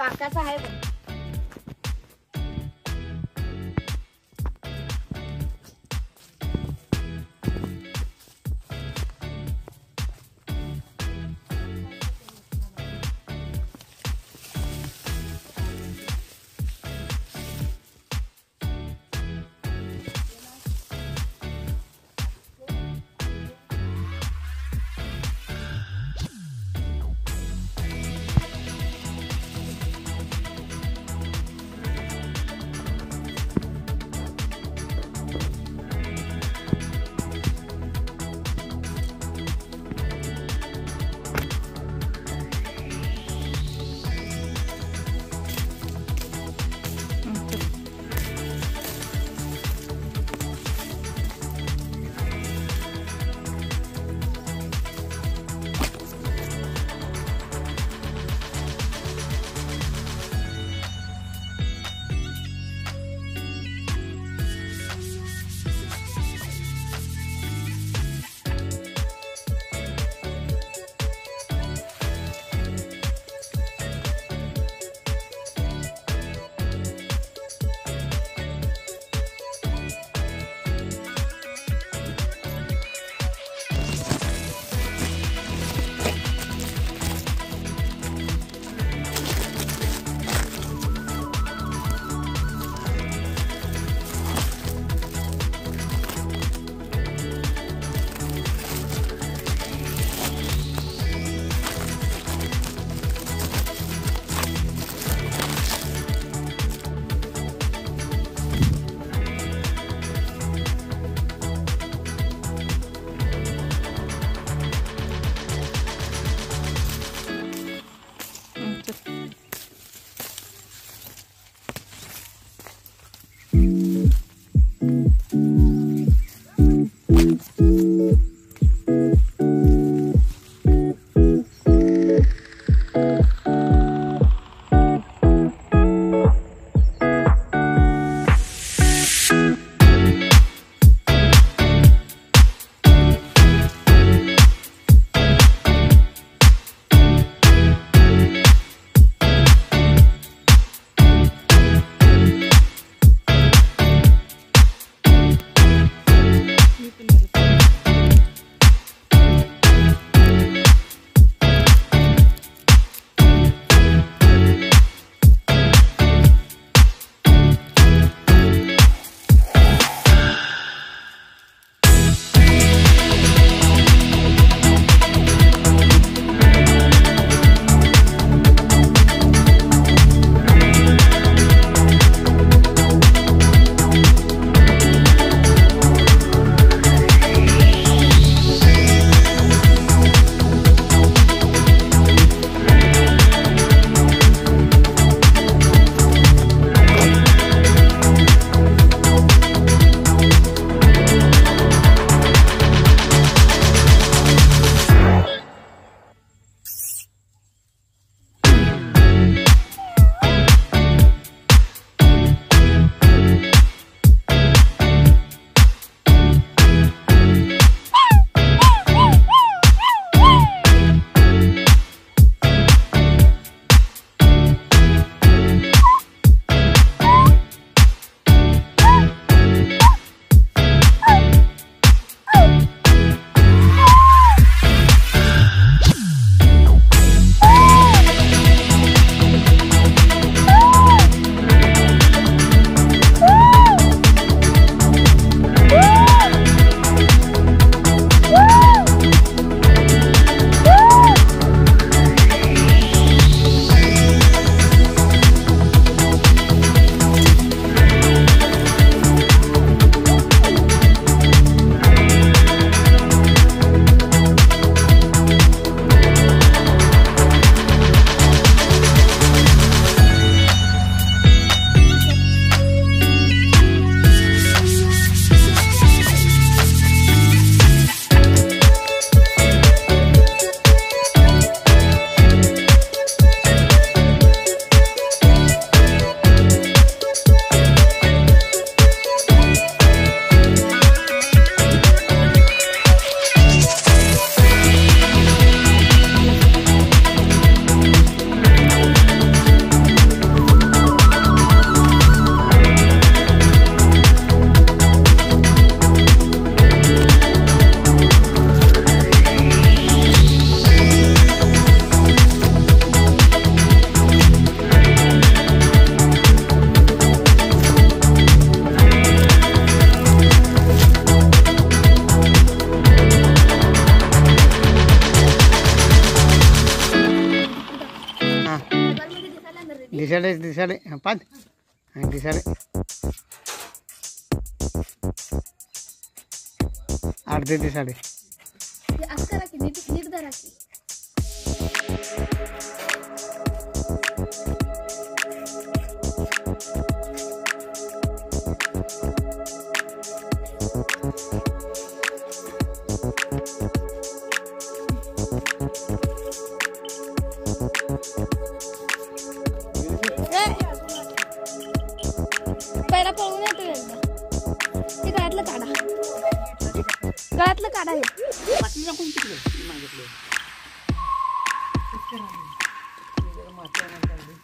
把菜烧好。साढ़े तीन साढ़े पाँच हाँ तीन Caralho. Pegaram uma perna da luz.